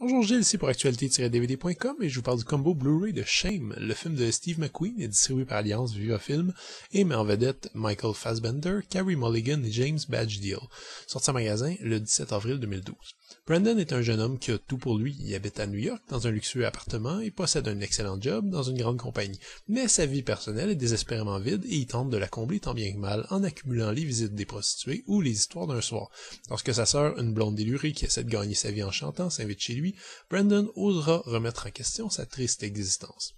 Bonjour Gilles, ici pour actualité-dvd.com et je vous parle du combo Blu-ray de Shame. Le film de Steve McQueen est distribué par Alliance Viva Film et met en vedette Michael Fassbender, Carrie Mulligan et James Badge Deal. Sorti en magasin le 17 avril 2012. Brandon est un jeune homme qui a tout pour lui. Il habite à New York dans un luxueux appartement et possède un excellent job dans une grande compagnie. Mais sa vie personnelle est désespérément vide et il tente de la combler tant bien que mal en accumulant les visites des prostituées ou les histoires d'un soir. Lorsque sa sœur, une blonde délurée qui essaie de gagner sa vie en chantant, s'invite chez lui, Brandon osera remettre en question sa triste existence.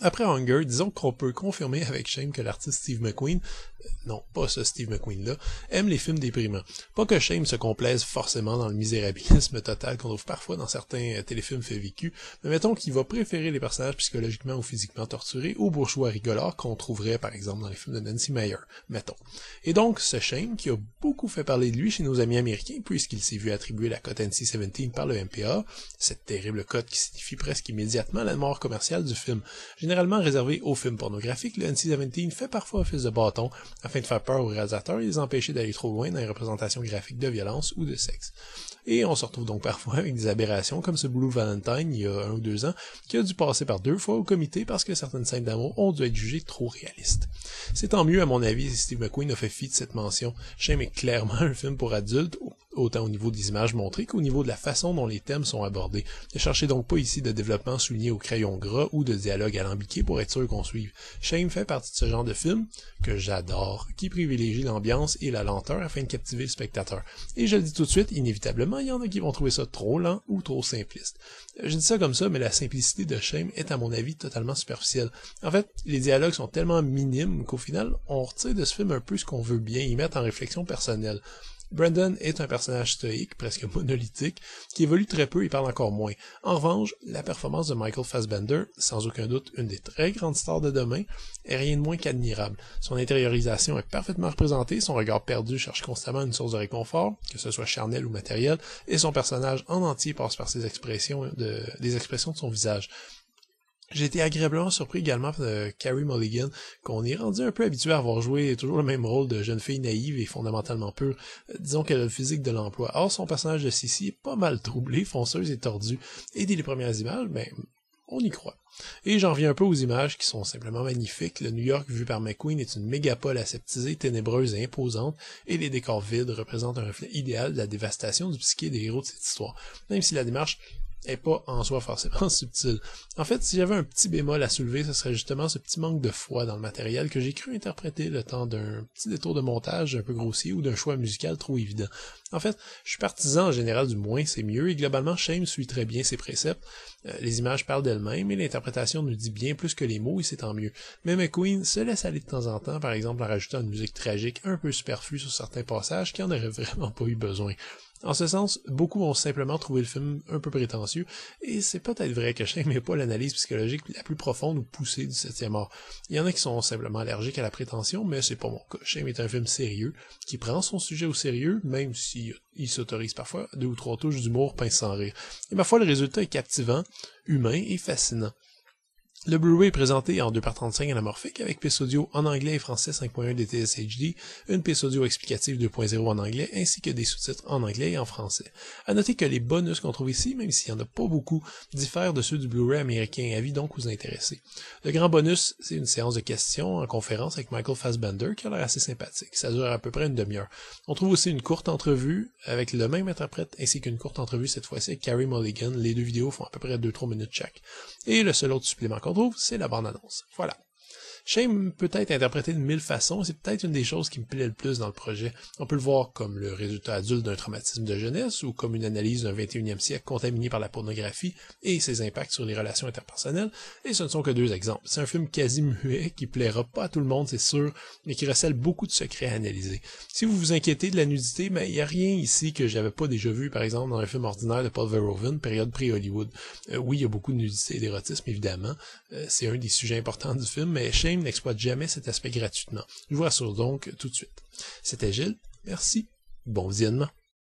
Après Hunger, disons qu'on peut confirmer avec shame que l'artiste Steve McQueen, euh, non, pas ce Steve McQueen-là, aime les films déprimants. Pas que Shame se complaise forcément dans le misérabilisme total qu'on trouve parfois dans certains euh, téléfilms faits vécus, mais mettons qu'il va préférer les personnages psychologiquement ou physiquement torturés aux bourgeois rigolards qu'on trouverait par exemple dans les films de Nancy Meyer, mettons. Et donc, ce Shame, qui a beaucoup fait parler de lui chez nos amis américains, puisqu'il s'est vu attribuer la cote NC-17 par le MPA, cette terrible cote qui signifie presque immédiatement la mort commerciale du film. Généralement réservé aux films pornographiques, le NC-17 fait parfois office de bâton afin de faire peur aux réalisateurs et les empêcher d'aller trop loin dans les représentations graphiques de violence ou de sexe. Et on se retrouve donc parfois avec des aberrations comme ce Blue Valentine il y a un ou deux ans qui a dû passer par deux fois au comité parce que certaines scènes d'amour ont dû être jugées trop réalistes. C'est tant mieux à mon avis si Steve McQueen a fait fi de cette mention. Shame est clairement un film pour adultes autant au niveau des images montrées qu'au niveau de la façon dont les thèmes sont abordés. Ne cherchez donc pas ici de développement souligné au crayon gras ou de dialogue alambiqué pour être sûr qu'on suive. Shame fait partie de ce genre de film que j'adore, qui privilégie l'ambiance et la lenteur afin de captiver le spectateur. Et je le dis tout de suite, inévitablement, il y en a qui vont trouver ça trop lent ou trop simpliste. Je dis ça comme ça, mais la simplicité de Shame est à mon avis totalement superficielle. En fait, les dialogues sont tellement minimes qu'au final, on retire de ce film un peu ce qu'on veut bien y mettre en réflexion personnelle. Brandon est un personnage stoïque, presque monolithique, qui évolue très peu et parle encore moins. En revanche, la performance de Michael Fassbender, sans aucun doute une des très grandes stars de demain, est rien de moins qu'admirable. Son intériorisation est parfaitement représentée, son regard perdu cherche constamment une source de réconfort, que ce soit charnel ou matériel, et son personnage en entier passe par ses expressions de, des expressions de son visage. J'ai été agréablement surpris également de Carrie Mulligan, qu'on est rendu un peu habitué à voir jouer toujours le même rôle de jeune fille naïve et fondamentalement pure. Euh, disons qu'elle a physique de l'emploi. Or, son personnage de Sissy est pas mal troublé, fonceuse et tordue. Et dès les premières images, ben, on y croit. Et j'en reviens un peu aux images qui sont simplement magnifiques. Le New York vu par McQueen est une mégapole aseptisée, ténébreuse et imposante, et les décors vides représentent un reflet idéal de la dévastation du psyché des héros de cette histoire. Même si la démarche est pas en soi forcément subtil. En fait, si j'avais un petit bémol à soulever, ce serait justement ce petit manque de foi dans le matériel que j'ai cru interpréter le temps d'un petit détour de montage un peu grossier ou d'un choix musical trop évident. En fait, je suis partisan en général du moins c'est mieux et globalement Shame suit très bien ses préceptes. Euh, les images parlent d'elles-mêmes et l'interprétation nous dit bien plus que les mots et c'est tant mieux. Mais McQueen se laisse aller de temps en temps, par exemple en rajoutant une musique tragique un peu superflue sur certains passages qui en auraient vraiment pas eu besoin. En ce sens, beaucoup ont simplement trouvé le film un peu prétentieux, et c'est peut-être vrai que je n'aime pas l'analyse psychologique la plus profonde ou poussée du septième art. Il y en a qui sont simplement allergiques à la prétention, mais c'est pas mon cas. Shame est un film sérieux, qui prend son sujet au sérieux, même s'il il s'autorise parfois deux ou trois touches d'humour pince sans rire. Et ma foi, le résultat est captivant, humain et fascinant. Le Blu-ray est présenté en 2 par 35 anamorphique avec piste audio en anglais et français 5.1 DTS HD, une piste audio explicative 2.0 en anglais ainsi que des sous-titres en anglais et en français. À noter que les bonus qu'on trouve ici, même s'il n'y en a pas beaucoup, diffèrent de ceux du Blu-ray américain. Avis donc vous intéresser. Le grand bonus, c'est une séance de questions en conférence avec Michael Fassbender qui a l'air assez sympathique. Ça dure à peu près une demi-heure. On trouve aussi une courte entrevue avec le même interprète ainsi qu'une courte entrevue cette fois-ci avec Carrie Mulligan. Les deux vidéos font à peu près 2-3 minutes chaque. Et le seul autre supplément qu'on c'est la bande-annonce. Voilà. Shame peut être interprété de mille façons, c'est peut-être une des choses qui me plaît le plus dans le projet. On peut le voir comme le résultat adulte d'un traumatisme de jeunesse ou comme une analyse d'un 21e siècle contaminé par la pornographie et ses impacts sur les relations interpersonnelles, et ce ne sont que deux exemples. C'est un film quasi muet qui plaira pas à tout le monde, c'est sûr, mais qui recèle beaucoup de secrets à analyser. Si vous vous inquiétez de la nudité, mais il n'y a rien ici que j'avais pas déjà vu, par exemple, dans un film ordinaire de Paul Verhoeven, période pré-Hollywood. Euh, oui, il y a beaucoup de nudité et d'érotisme, évidemment. Euh, c'est un des sujets importants du film, mais Shame n'exploite jamais cet aspect gratuitement. Je vous rassure donc tout de suite. C'était Gilles. Merci. Bon visionnement.